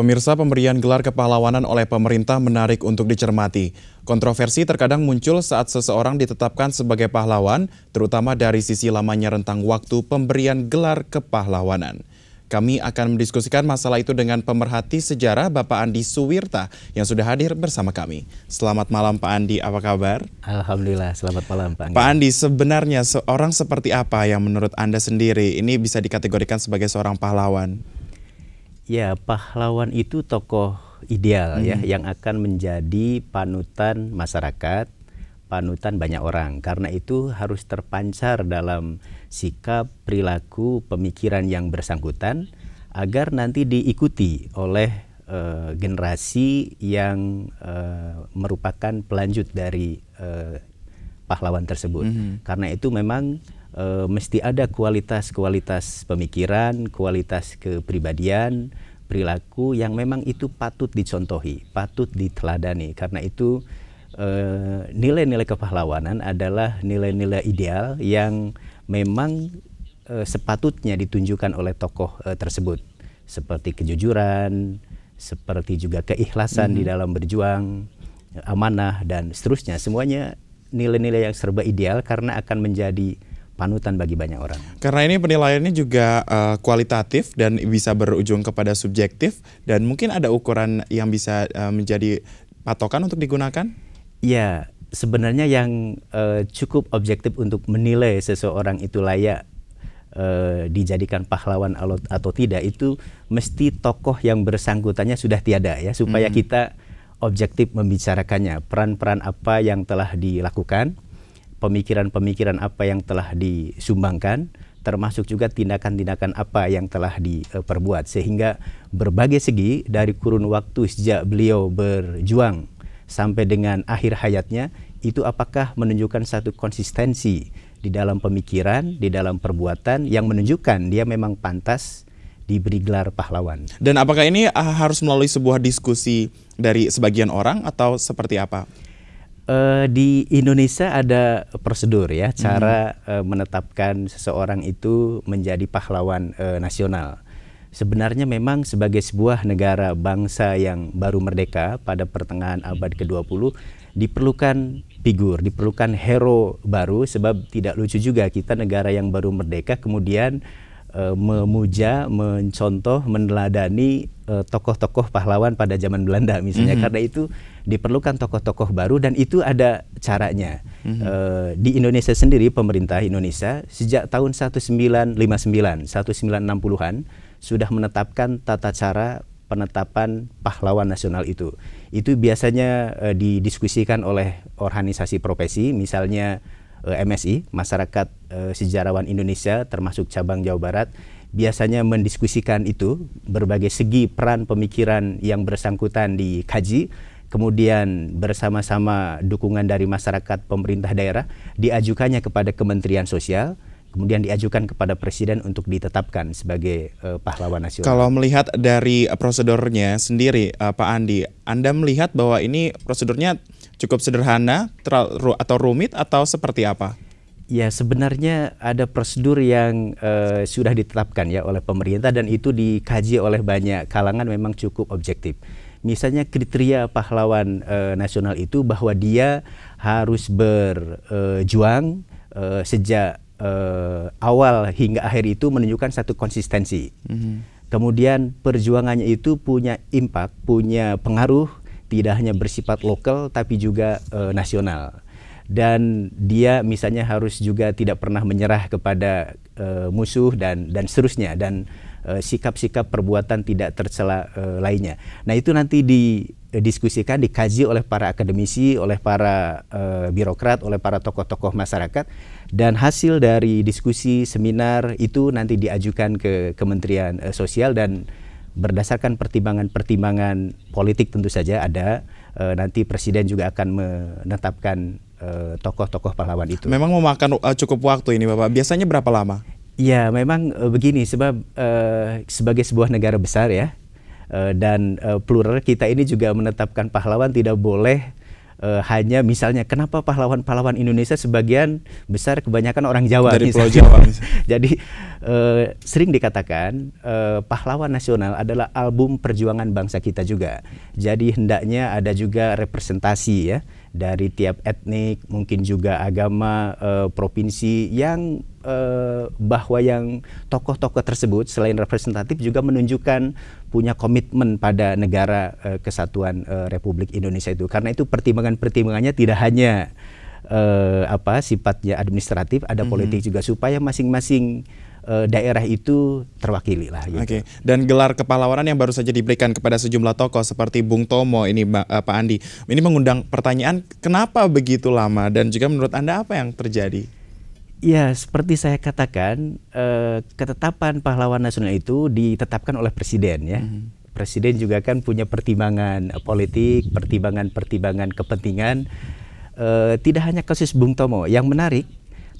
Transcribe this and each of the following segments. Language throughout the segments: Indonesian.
Pemirsa pemberian gelar kepahlawanan oleh pemerintah menarik untuk dicermati. Kontroversi terkadang muncul saat seseorang ditetapkan sebagai pahlawan, terutama dari sisi lamanya rentang waktu pemberian gelar kepahlawanan. Kami akan mendiskusikan masalah itu dengan pemerhati sejarah Bapak Andi Suwirta yang sudah hadir bersama kami. Selamat malam Pak Andi, apa kabar? Alhamdulillah, selamat malam Pak Andi. Pak Andi, sebenarnya seorang seperti apa yang menurut Anda sendiri ini bisa dikategorikan sebagai seorang pahlawan? Ya, pahlawan itu tokoh ideal ya, hmm. ya yang akan menjadi panutan masyarakat, panutan banyak orang. Karena itu harus terpancar dalam sikap, perilaku, pemikiran yang bersangkutan agar nanti diikuti oleh uh, generasi yang uh, merupakan pelanjut dari uh, pahlawan tersebut. Mm -hmm. Karena itu memang uh, mesti ada kualitas-kualitas pemikiran, kualitas kepribadian, perilaku yang memang itu patut dicontohi, patut diteladani. Karena itu nilai-nilai uh, kepahlawanan adalah nilai-nilai ideal yang memang uh, sepatutnya ditunjukkan oleh tokoh uh, tersebut seperti kejujuran, seperti juga keikhlasan mm -hmm. di dalam berjuang, amanah dan seterusnya. Semuanya nilai-nilai yang serba ideal karena akan menjadi panutan bagi banyak orang. Karena ini penilaiannya juga uh, kualitatif dan bisa berujung kepada subjektif dan mungkin ada ukuran yang bisa uh, menjadi patokan untuk digunakan? Ya, sebenarnya yang uh, cukup objektif untuk menilai seseorang itu layak uh, dijadikan pahlawan atau tidak itu mesti tokoh yang bersangkutannya sudah tiada ya supaya hmm. kita objektif membicarakannya peran-peran apa yang telah dilakukan pemikiran-pemikiran apa yang telah disumbangkan termasuk juga tindakan-tindakan apa yang telah diperbuat sehingga berbagai segi dari kurun waktu sejak beliau berjuang sampai dengan akhir hayatnya itu apakah menunjukkan satu konsistensi di dalam pemikiran, di dalam perbuatan yang menunjukkan dia memang pantas diberi gelar pahlawan. Dan apakah ini ah, harus melalui sebuah diskusi dari sebagian orang atau seperti apa? Uh, di Indonesia ada prosedur ya cara hmm. uh, menetapkan seseorang itu menjadi pahlawan uh, nasional sebenarnya memang sebagai sebuah negara bangsa yang baru merdeka pada pertengahan abad ke-20 diperlukan figur, diperlukan hero baru sebab tidak lucu juga kita negara yang baru merdeka kemudian e, memuja, mencontoh, meneladani tokoh tokoh-tokoh pahlawan pada zaman Belanda misalnya. Mm -hmm. Karena itu diperlukan tokoh-tokoh baru dan itu ada caranya. Mm -hmm. e, di Indonesia sendiri pemerintah Indonesia sejak tahun 1959, 1960-an sudah menetapkan tata cara penetapan pahlawan nasional itu. Itu biasanya uh, didiskusikan oleh organisasi profesi, misalnya uh, eh, MSI, Masyarakat uh, Sejarawan Indonesia, termasuk cabang Jawa Barat, biasanya mendiskusikan itu berbagai segi peran pemikiran yang bersangkutan dikaji kemudian bersama-sama dukungan dari masyarakat pemerintah daerah diajukannya kepada Kementerian Sosial kemudian diajukan kepada presiden untuk ditetapkan sebagai uh, pahlawan nasional. Kalau melihat dari prosedurnya sendiri, uh, Pak Andi, Anda melihat bahwa ini prosedurnya cukup sederhana atau rumit atau seperti apa? Ya sebenarnya ada prosedur yang uh, sudah ditetapkan ya oleh pemerintah dan itu dikaji oleh banyak kalangan memang cukup objektif. Misalnya kriteria pahlawan uh, nasional itu bahwa dia harus berjuang uh, sejak uh, awal hingga akhir itu menunjukkan satu konsistensi. Mm-hmm. Kemudian perjuangannya itu punya impact, punya pengaruh tidak hanya bersifat lokal tapi juga uh, nasional. Dan dia misalnya harus juga tidak pernah menyerah kepada uh, musuh dan dan seterusnya dan sikap-sikap perbuatan tidak tercela uh, lainnya. Nah itu nanti didiskusikan, dikaji oleh para akademisi, oleh para uh, birokrat, oleh para tokoh-tokoh masyarakat dan hasil dari diskusi seminar itu nanti diajukan ke Kementerian uh, Sosial dan berdasarkan pertimbangan-pertimbangan politik tentu saja ada uh, nanti presiden juga akan menetapkan uh, tokoh-tokoh pahlawan itu. Memang memakan uh, cukup waktu ini Bapak. Biasanya berapa lama? Ya, memang uh, begini sebab uh, sebagai sebuah negara besar ya uh, dan uh, plural kita ini juga menetapkan pahlawan tidak boleh uh, hanya misalnya kenapa pahlawan-pahlawan Indonesia sebagian besar kebanyakan orang Jawa dari Pulau Jawa jadi uh, sering dikatakan uh, pahlawan nasional adalah album perjuangan bangsa kita juga. Jadi hendaknya ada juga representasi ya dari tiap etnik, mungkin juga agama, uh, provinsi yang uh, bahwa yang tokoh-tokoh tersebut selain representatif juga menunjukkan punya komitmen pada negara uh, kesatuan uh, Republik Indonesia itu. Karena itu pertimbangan-pertimbangannya tidak hanya uh, apa sifatnya administratif, ada mm -hmm. politik juga supaya masing-masing uh, daerah itu terwakili lah. Gitu. Oke. Okay. Dan gelar kepahlawanan yang baru saja diberikan kepada sejumlah tokoh seperti Bung Tomo ini uh, Pak Andi, ini mengundang pertanyaan kenapa begitu lama dan juga menurut anda apa yang terjadi? Ya, seperti saya katakan, uh, ketetapan pahlawan nasional itu ditetapkan oleh presiden ya. Hmm. Presiden juga kan punya pertimbangan politik, pertimbangan-pertimbangan kepentingan. Tidak hanya kasus Bung Tomo, yang menarik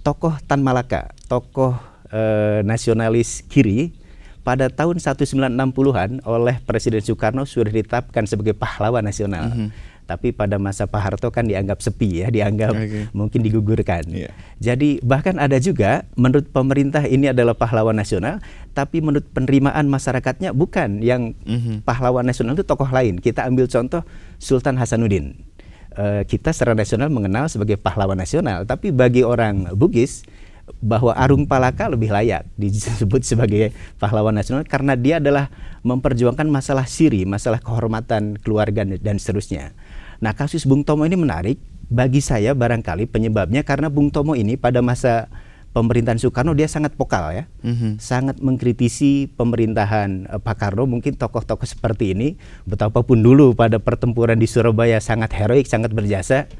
tokoh Tan Malaka, tokoh eh, nasionalis kiri pada tahun 1960-an oleh Presiden Soekarno sudah ditetapkan sebagai pahlawan nasional. Mm -hmm. Tapi pada masa Pak Harto kan dianggap sepi ya, dianggap okay. mungkin digugurkan. Yeah. Jadi bahkan ada juga menurut pemerintah ini adalah pahlawan nasional, tapi menurut penerimaan masyarakatnya bukan yang mm -hmm. pahlawan nasional itu tokoh lain. Kita ambil contoh Sultan Hasanuddin. Uh, kita secara nasional mengenal sebagai pahlawan nasional, tapi bagi orang Bugis bahwa Arung Palaka lebih layak disebut sebagai pahlawan nasional karena dia adalah memperjuangkan masalah siri, masalah kehormatan keluarga dan seterusnya. Nah, kasus Bung Tomo ini menarik bagi saya barangkali penyebabnya karena Bung Tomo ini pada masa pemerintahan Soekarno dia sangat vokal ya, mm-hmm. sangat mengkritisi pemerintahan uh, Pak Karno. Mungkin tokoh-tokoh seperti ini, betapapun dulu pada pertempuran di Surabaya sangat heroik, sangat berjasa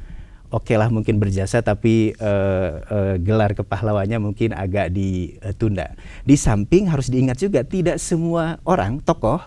oke okay lah mungkin berjasa tapi uh, uh, gelar kepahlawannya mungkin agak ditunda. Di samping harus diingat juga tidak semua orang tokoh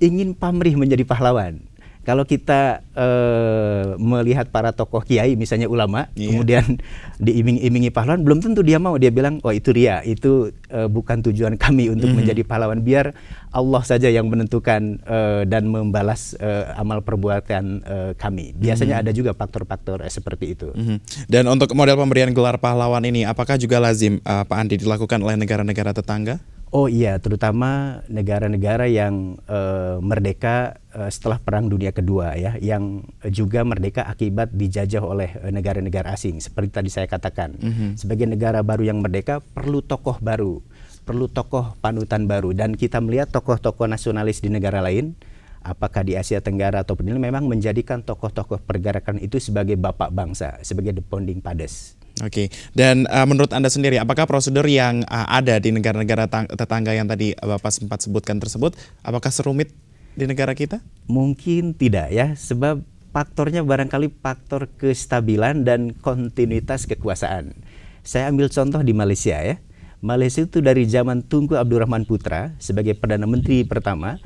ingin pamrih menjadi pahlawan kalau kita uh, melihat para tokoh kiai misalnya ulama yeah. kemudian diiming-imingi pahlawan belum tentu dia mau dia bilang oh itu ria itu uh, bukan tujuan kami untuk mm -hmm. menjadi pahlawan biar Allah saja yang menentukan uh, dan membalas uh, amal perbuatan uh, kami biasanya mm -hmm. ada juga faktor-faktor uh, seperti itu mm -hmm. dan untuk model pemberian gelar pahlawan ini apakah juga lazim uh, Pak Andi dilakukan oleh negara-negara tetangga Oh iya, terutama negara-negara yang uh, merdeka uh, setelah Perang Dunia Kedua ya, yang juga merdeka akibat dijajah oleh negara-negara asing. Seperti tadi saya katakan, mm -hmm. sebagai negara baru yang merdeka perlu tokoh baru, perlu tokoh panutan baru. Dan kita melihat tokoh-tokoh nasionalis di negara lain, apakah di Asia Tenggara ataupun ini memang menjadikan tokoh-tokoh pergerakan itu sebagai bapak bangsa, sebagai the founding fathers. Oke, dan uh, menurut Anda sendiri, apakah prosedur yang uh, ada di negara-negara tetangga yang tadi Bapak sempat sebutkan tersebut, apakah serumit di negara kita? Mungkin tidak ya, sebab faktornya barangkali faktor kestabilan dan kontinuitas kekuasaan. Saya ambil contoh di Malaysia ya. Malaysia itu dari zaman Tunku Abdurrahman Putra sebagai Perdana Menteri pertama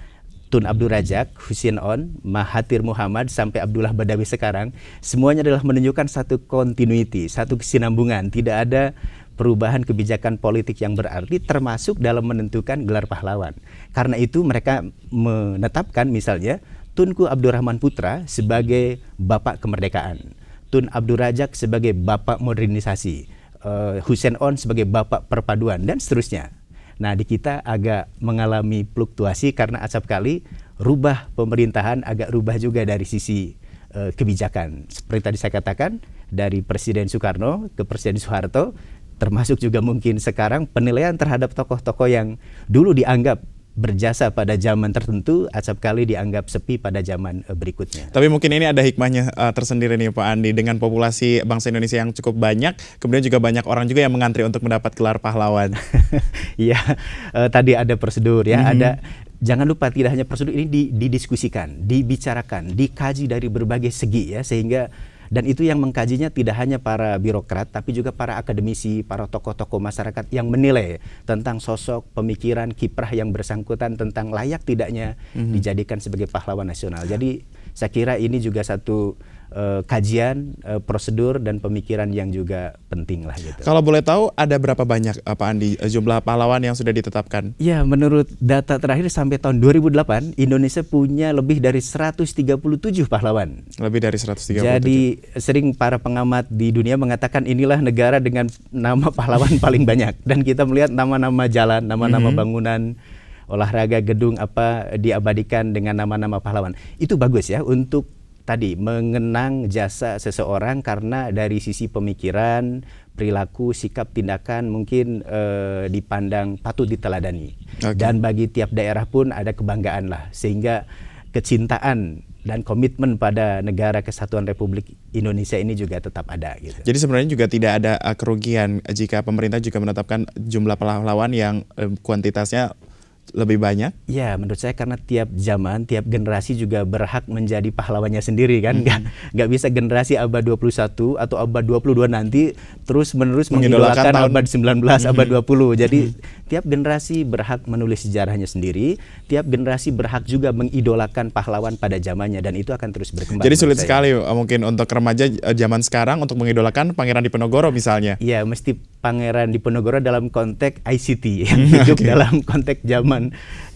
Tun Abdul Rajak, Husin On, Mahathir Muhammad sampai Abdullah Badawi sekarang semuanya adalah menunjukkan satu continuity, satu kesinambungan, tidak ada perubahan kebijakan politik yang berarti termasuk dalam menentukan gelar pahlawan. Karena itu mereka menetapkan misalnya Tunku Abdurrahman Putra sebagai bapak kemerdekaan, Tun Abdul Rajak sebagai bapak modernisasi, uh, On sebagai bapak perpaduan dan seterusnya. Nah, di kita agak mengalami fluktuasi karena acap kali rubah pemerintahan agak rubah juga dari sisi uh, kebijakan. Seperti tadi saya katakan, dari Presiden Soekarno ke Presiden Soeharto, termasuk juga mungkin sekarang penilaian terhadap tokoh-tokoh yang dulu dianggap berjasa pada zaman tertentu, acap kali dianggap sepi pada zaman uh, berikutnya. Tapi mungkin ini ada hikmahnya uh, tersendiri nih Pak Andi dengan populasi bangsa Indonesia yang cukup banyak, kemudian juga banyak orang juga yang mengantri untuk mendapat gelar pahlawan. Iya, uh, tadi ada prosedur ya, mm -hmm. ada jangan lupa tidak hanya prosedur ini didiskusikan, dibicarakan, dikaji dari berbagai segi ya sehingga dan itu yang mengkajinya tidak hanya para birokrat, tapi juga para akademisi, para tokoh-tokoh masyarakat yang menilai tentang sosok, pemikiran, kiprah yang bersangkutan tentang layak tidaknya mm -hmm. dijadikan sebagai pahlawan nasional. Jadi saya kira ini juga satu uh, kajian, uh, prosedur dan pemikiran yang juga penting lah gitu. Kalau boleh tahu ada berapa banyak Pak Andi jumlah pahlawan yang sudah ditetapkan? Ya, menurut data terakhir sampai tahun 2008 Indonesia punya lebih dari 137 pahlawan. Lebih dari 137. Jadi sering para pengamat di dunia mengatakan inilah negara dengan nama pahlawan paling banyak dan kita melihat nama-nama jalan, nama-nama mm -hmm. bangunan olahraga gedung apa diabadikan dengan nama-nama pahlawan. Itu bagus ya untuk tadi mengenang jasa seseorang karena dari sisi pemikiran, perilaku, sikap, tindakan mungkin eh, dipandang patut diteladani. Okay. Dan bagi tiap daerah pun ada kebanggaan lah sehingga kecintaan dan komitmen pada negara kesatuan Republik Indonesia ini juga tetap ada gitu. Jadi sebenarnya juga tidak ada eh, kerugian jika pemerintah juga menetapkan jumlah pahlawan yang eh, kuantitasnya lebih banyak? Ya, menurut saya karena tiap zaman, tiap generasi juga berhak menjadi pahlawannya sendiri kan. Nggak, hmm. nggak bisa generasi abad 21 atau abad 22 nanti terus menerus mengidolakan tahun... abad 19, hmm. abad 20. Jadi hmm. tiap generasi berhak menulis sejarahnya sendiri, tiap generasi berhak juga mengidolakan pahlawan pada zamannya dan itu akan terus berkembang. Jadi sulit saya. sekali uh, mungkin untuk remaja uh, zaman sekarang untuk mengidolakan Pangeran Diponegoro misalnya. Iya, mesti Pangeran Diponegoro dalam konteks ICT yang hidup okay. dalam konteks zaman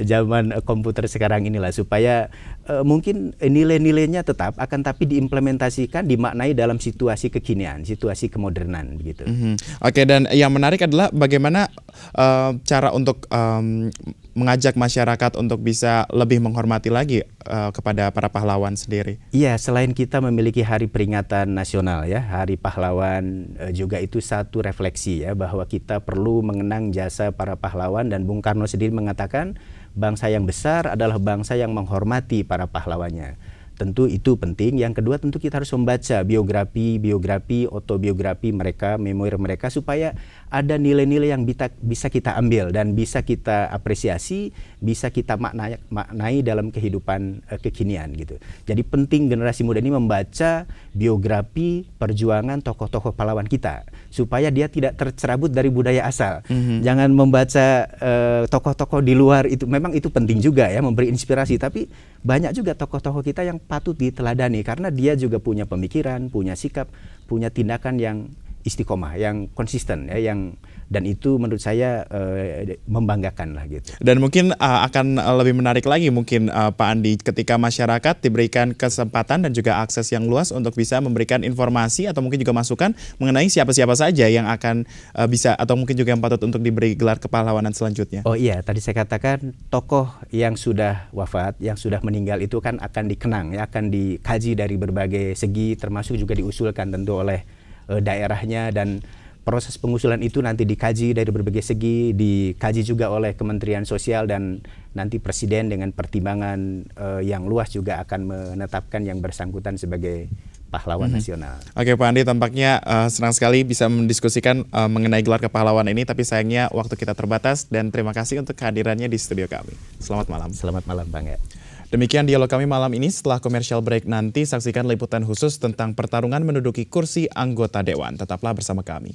zaman eh, komputer sekarang inilah supaya uh, mungkin nilai-nilainya tetap akan tapi diimplementasikan dimaknai dalam situasi kekinian, situasi kemodernan begitu. Mm -hmm. Oke okay, dan yang menarik adalah bagaimana uh, cara untuk um, mengajak masyarakat untuk bisa lebih menghormati lagi uh, kepada para pahlawan sendiri. Iya, selain kita memiliki hari peringatan nasional ya, Hari Pahlawan uh, juga itu satu refleksi ya bahwa kita perlu mengenang jasa para pahlawan dan Bung Karno sendiri mengatakan bangsa yang besar adalah bangsa yang menghormati para pahlawannya. Tentu itu penting. Yang kedua tentu kita harus membaca biografi, biografi, autobiografi mereka, memori mereka supaya ada nilai-nilai yang bisa kita ambil dan bisa kita apresiasi, bisa kita maknai, maknai dalam kehidupan uh, kekinian gitu. Jadi penting generasi muda ini membaca biografi perjuangan tokoh-tokoh pahlawan kita supaya dia tidak tercerabut dari budaya asal. Mm-hmm. Jangan membaca uh, tokoh-tokoh di luar itu memang itu penting juga ya memberi inspirasi tapi banyak juga tokoh-tokoh kita yang patut diteladani karena dia juga punya pemikiran, punya sikap, punya tindakan yang istiqomah, yang konsisten ya, yang dan itu menurut saya uh, membanggakan lah gitu. Dan mungkin uh, akan lebih menarik lagi mungkin uh, Pak Andi ketika masyarakat diberikan kesempatan dan juga akses yang luas untuk bisa memberikan informasi atau mungkin juga masukan mengenai siapa-siapa saja yang akan uh, bisa atau mungkin juga yang patut untuk diberi gelar kepahlawanan selanjutnya. Oh iya, tadi saya katakan tokoh yang sudah wafat, yang sudah meninggal itu kan akan dikenang ya, akan dikaji dari berbagai segi termasuk juga diusulkan tentu oleh uh, daerahnya dan proses pengusulan itu nanti dikaji dari berbagai segi, dikaji juga oleh Kementerian Sosial dan nanti Presiden dengan pertimbangan uh, yang luas juga akan menetapkan yang bersangkutan sebagai pahlawan mm -hmm. nasional. Oke Pak Andi, tampaknya uh, senang sekali bisa mendiskusikan uh, mengenai gelar kepahlawan ini, tapi sayangnya waktu kita terbatas dan terima kasih untuk kehadirannya di studio kami. Selamat malam. Selamat malam Bang ya. Demikian dialog kami malam ini. Setelah commercial break nanti saksikan liputan khusus tentang pertarungan menduduki kursi anggota dewan. Tetaplah bersama kami.